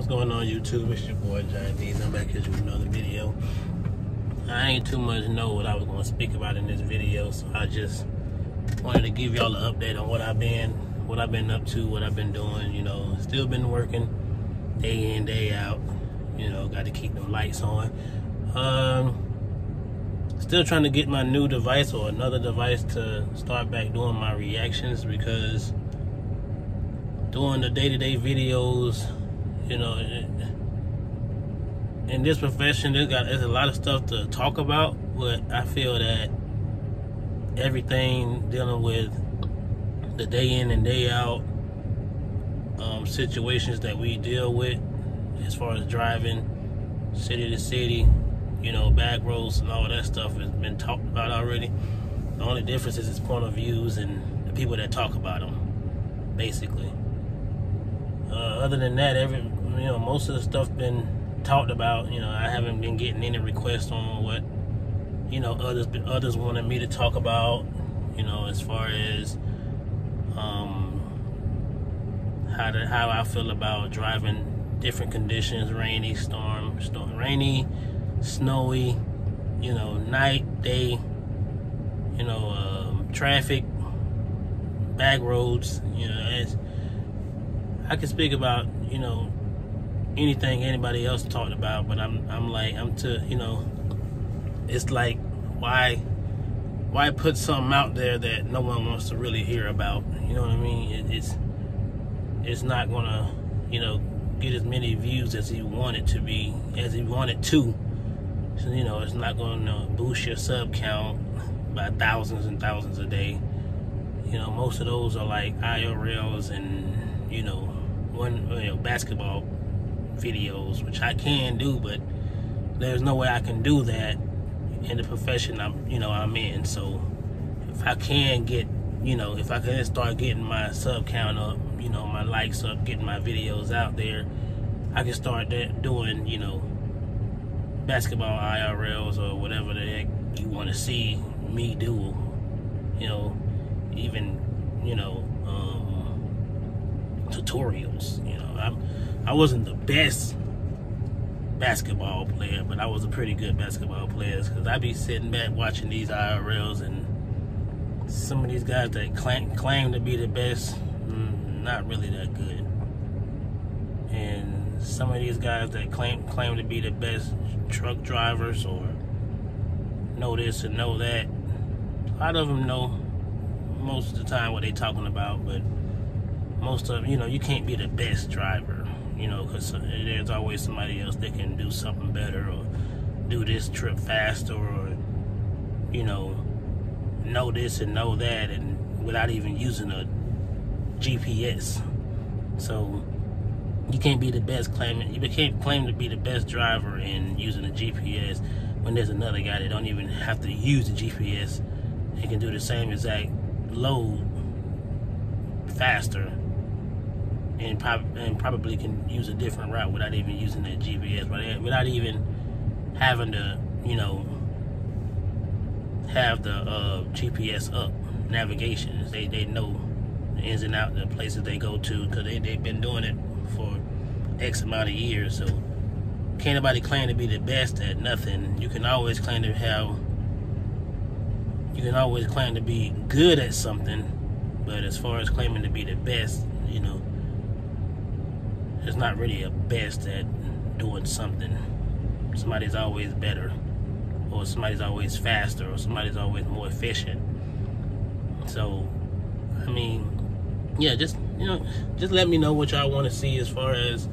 What's going on YouTube? It's your boy Giant D. I'm back here with another video. I ain't too much know what I was gonna speak about in this video, so I just wanted to give y'all an update on what I've been what I've been up to, what I've been doing, you know, still been working day in, day out. You know, got to keep them lights on. Um still trying to get my new device or another device to start back doing my reactions because doing the day-to-day videos you know in this profession there's got there's a lot of stuff to talk about but i feel that everything dealing with the day in and day out um, situations that we deal with as far as driving city to city you know, back roads and all that stuff has been talked about already. The only difference is its point of views and the people that talk about them, basically. Uh, other than that, every you know, most of the stuff been talked about. You know, I haven't been getting any requests on what you know others others wanted me to talk about. You know, as far as um, how to, how I feel about driving different conditions, rainy, storm, storm, rainy snowy, you know, night, day, you know, um, traffic, back roads, you know, as I can speak about, you know, anything anybody else talked about, but I'm I'm like I'm to, you know, it's like why why put something out there that no one wants to really hear about? You know what I mean? It, it's it's not gonna, you know, get as many views as he wanted to be, as he wanted to so, you know, it's not to boost your sub count by thousands and thousands a day. You know, most of those are like IRLs and, you know, one, you know, basketball videos, which I can do, but there's no way I can do that in the profession I'm, you know, I'm in. So if I can get, you know, if I can start getting my sub count up, you know, my likes up, getting my videos out there, I can start doing, you know, basketball IRLs or whatever the heck you want to see me do. You know, even you know tutorials. You know, I'm I wasn't the best basketball player, but I was a pretty good basketball player because I'd be sitting back watching these IRLs and some of these guys that claim, claim to be the best, mm, not really that good. And some of these guys that claim claim to be the best truck drivers or know this and know that. A lot of them know most of the time what they're talking about, but most of you know you can't be the best driver, you know, because there's always somebody else that can do something better or do this trip faster or you know know this and know that and without even using a GPS. So you can't be the best claiming you can't claim to be the best driver in using a GPS when there's another guy that don't even have to use the GPS and can do the same exact load faster and, prob- and probably can use a different route without even using that GPS, without even having to, you know, have the uh, GPS up navigation. They they know the ins and outs, the places they go to because they they've been doing it for X amount of years. So can't nobody claim to be the best at nothing. You can always claim to have you can always claim to be good at something, but as far as claiming to be the best, you know, there's not really a best at doing something. Somebody's always better, or somebody's always faster, or somebody's always more efficient. So, I mean, yeah, just you know, just let me know what y'all want to see as far as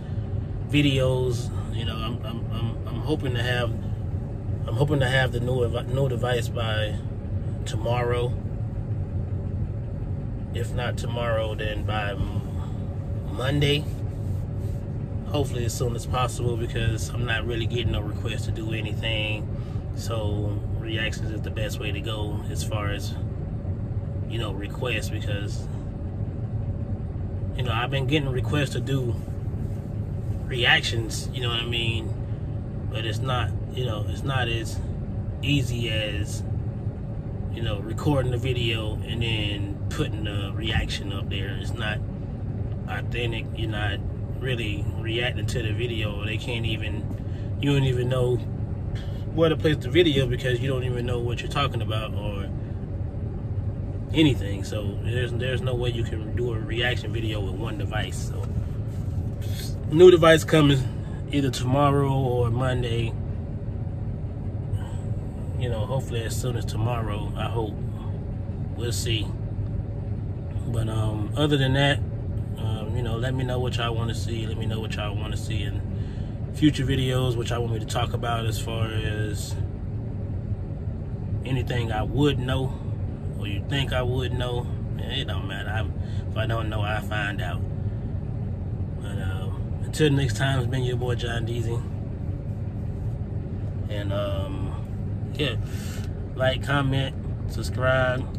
videos. You know, I'm I'm I'm, I'm hoping to have I'm hoping to have the new new device by tomorrow. If not tomorrow, then by Monday. Hopefully as soon as possible because I'm not really getting no requests to do anything. So reactions is the best way to go as far as you know requests because you know, I've been getting requests to do reactions, you know what I mean? But it's not, you know, it's not as easy as, you know, recording the video and then putting the reaction up there. It's not authentic. You're not, really reacting to the video. They can't even, you don't even know where to place the video because you don't even know what you're talking about or anything. So there's there's no way you can do a reaction video with one device. So new device coming either tomorrow or Monday. You know, hopefully as soon as tomorrow. I hope. We'll see. But um, other than that, um, you know, let me know what y'all want to see. Let me know what y'all want to see in future videos, which I want me to talk about as far as anything I would know or you think I would know. It don't matter. I, if I don't know, I find out. But uh, until next time, it's been your boy John Deezy. And um, yeah, like, comment, subscribe.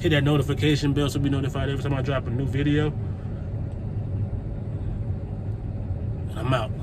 Hit that notification bell so be notified every time I drop a new video. I'm out.